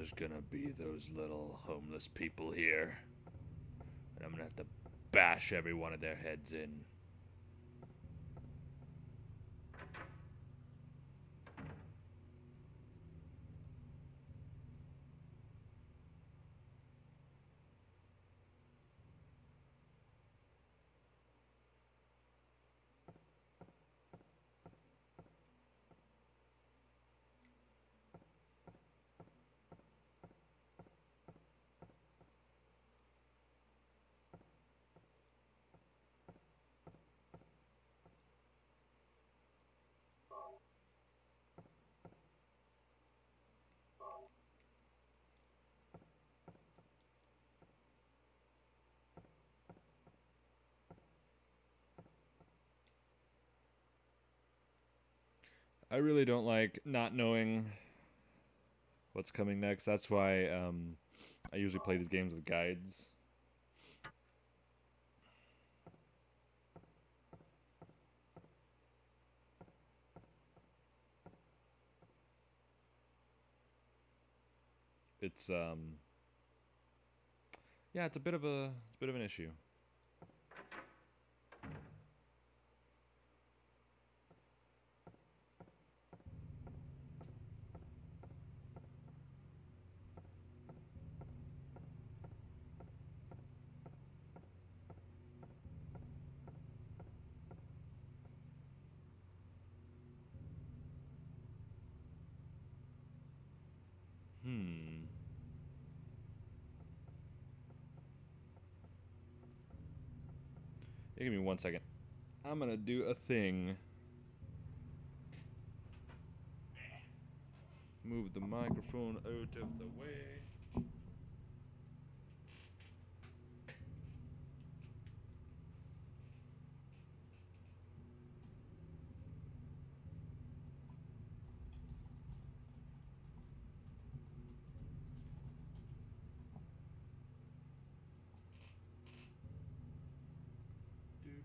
there's gonna be those little homeless people here. And I'm gonna have to bash every one of their heads in. I really don't like not knowing what's coming next. That's why um, I usually play these games with guides. It's um yeah, it's a bit of a it's a bit of an issue. Hmm. Give me one second. I'm gonna do a thing. Move the microphone out of the way.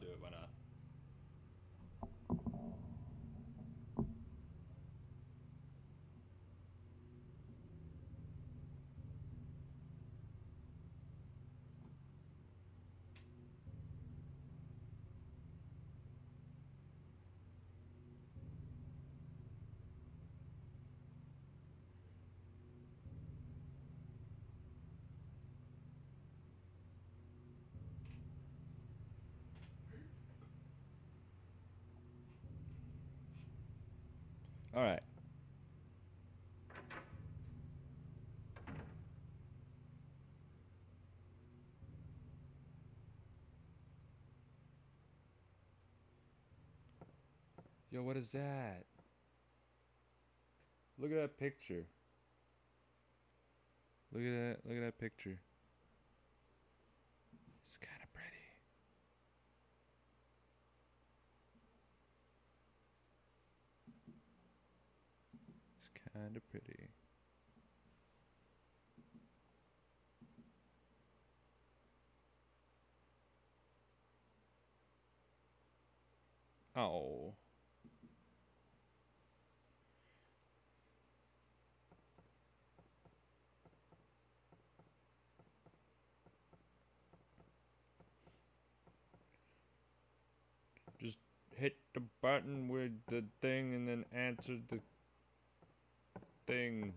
de voilà. All right. Yo, what is that? Look at that picture. Look at that. Look at that picture. It's kind of pretty. It's kind of pretty. Oh. Just hit the button with the thing and then answer the thing.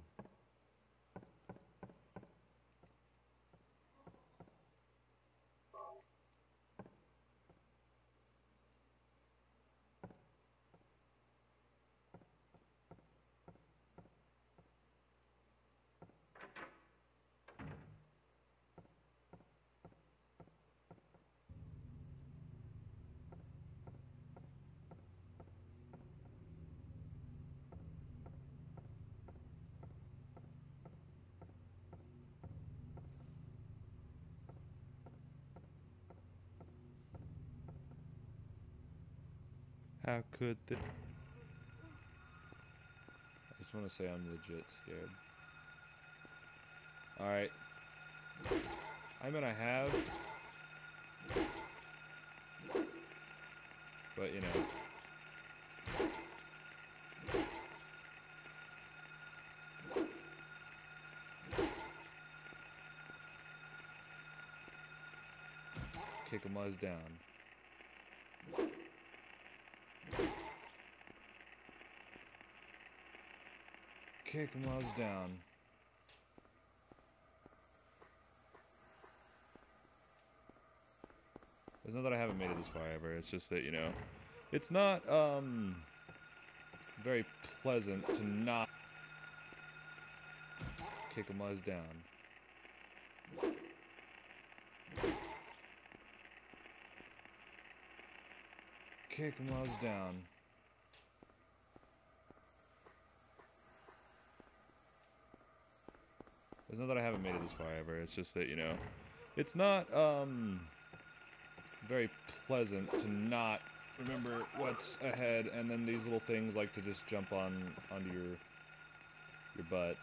How could. I just want to say I'm legit scared. Alright. I'm gonna have. But, you know. Kick him while down. Kick he's down. It's not that I haven't made it this far ever, it's just that, you know, it's not, um, very pleasant to not kick he's down. Kick he's down. It's not that I haven't made it this far ever, it's just that, you know, it's not, um, very pleasant to not remember what's ahead and then these little things like to just jump on onto your your butt.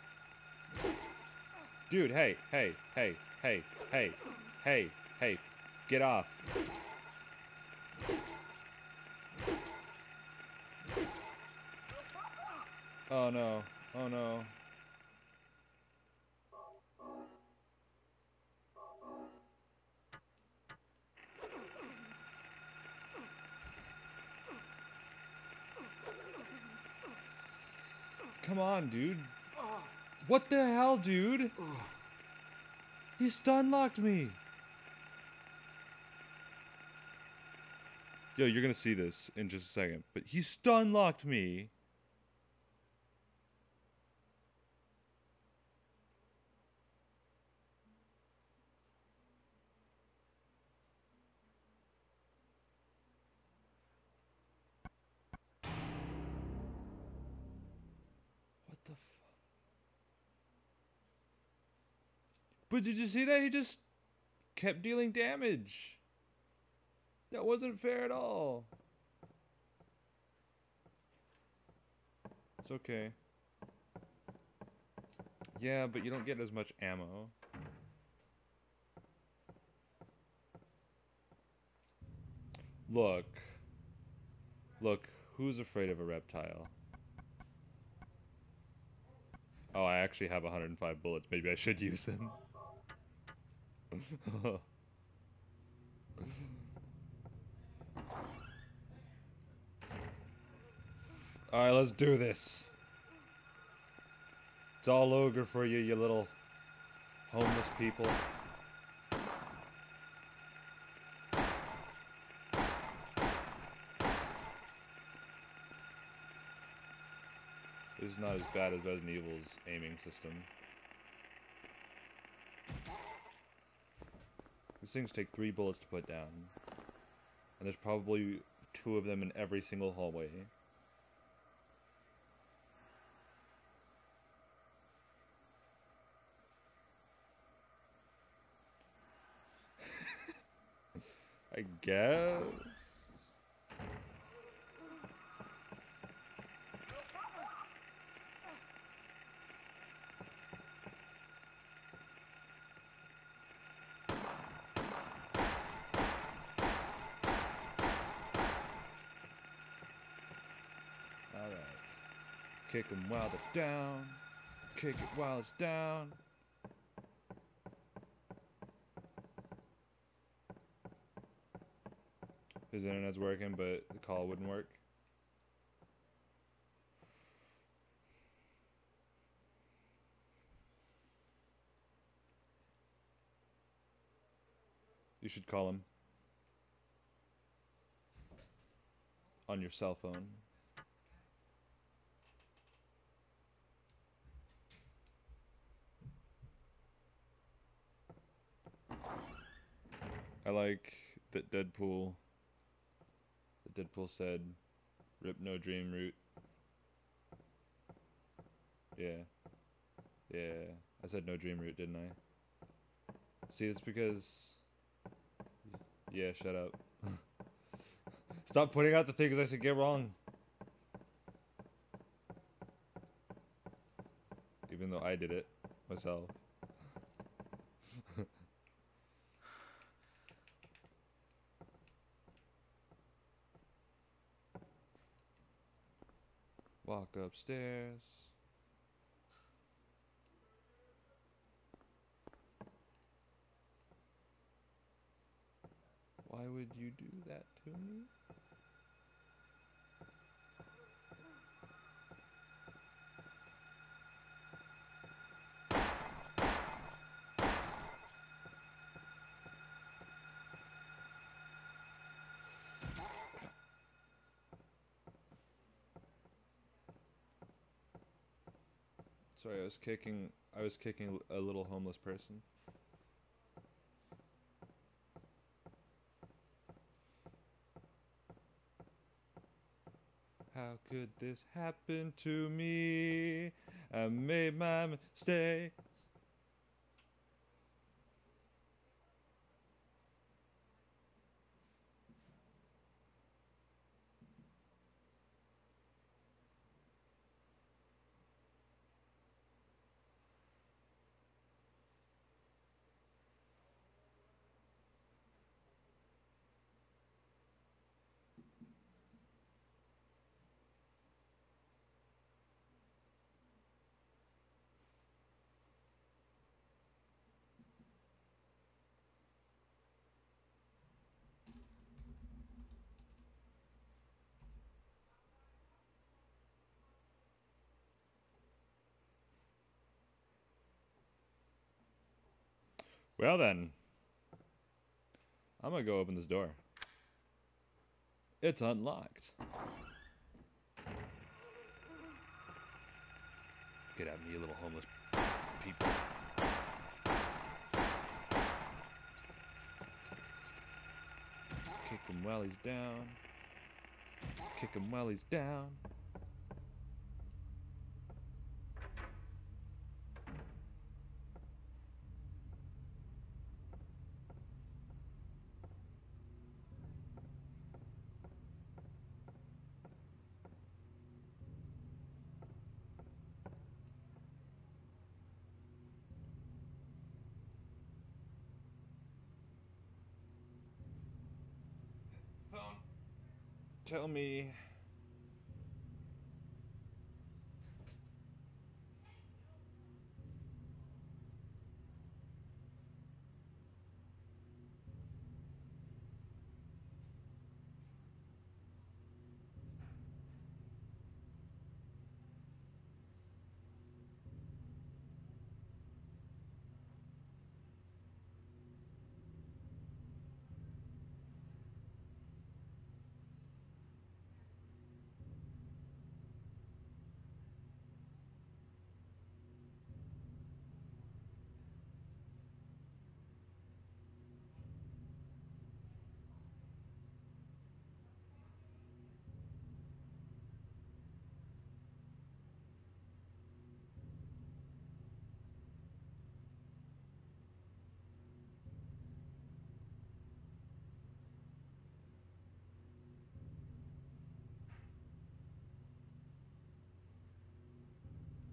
Dude, hey, hey, hey, hey, hey, hey, hey, get off. Oh no, oh no. Come on, dude. What the hell, dude? He stun locked me. Yo, you're gonna see this in just a second, but he stun locked me. But did you see that? He just kept dealing damage. That wasn't fair at all. It's okay. Yeah, but you don't get as much ammo. Look. Look, who's afraid of a reptile? Oh, I actually have 105 bullets. Maybe I should use them. Alright, let's do this. It's all ogre for you, you little homeless people. This is not as bad as Resident Evil's aiming system. These things take three bullets to put down. And there's probably two of them in every single hallway. I guess. Alright. Kick 'em while they're down. Kick it while it's down. His internet's working, but the call wouldn't work. You should call him. On your cell phone. I like that Deadpool. That Deadpool said, "Rip no dream root." Yeah, yeah. I said no dream root, didn't I? See, it's because. Yeah, shut up. Stop pointing out the things I said get wrong. Even though I did it myself. Walk upstairs. Why would you do that to me? Sorry, I was kicking. I was kicking a little homeless person. How could this happen to me? I made my mistake. Well then, I'm gonna go open this door. It's unlocked. Get at me, you little homeless people. Kick him while he's down. Kick him while he's down. Tell me.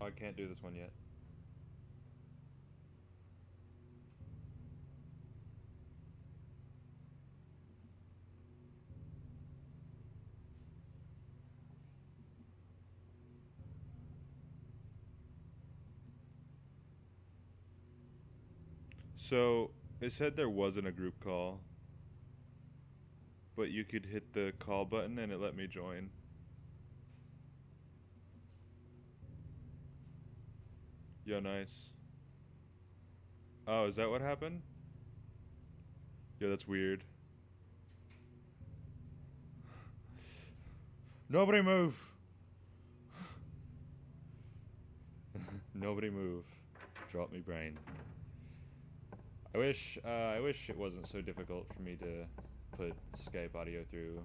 I can't do this one yet. So it said there wasn't a group call, but you could hit the call button and it let me join. Yo, nice. Oh, is that what happened? Yo, that's weird. Nobody move. Nobody move. Drop me brain. I wish uh, I wish it wasn't so difficult for me to put Skype audio through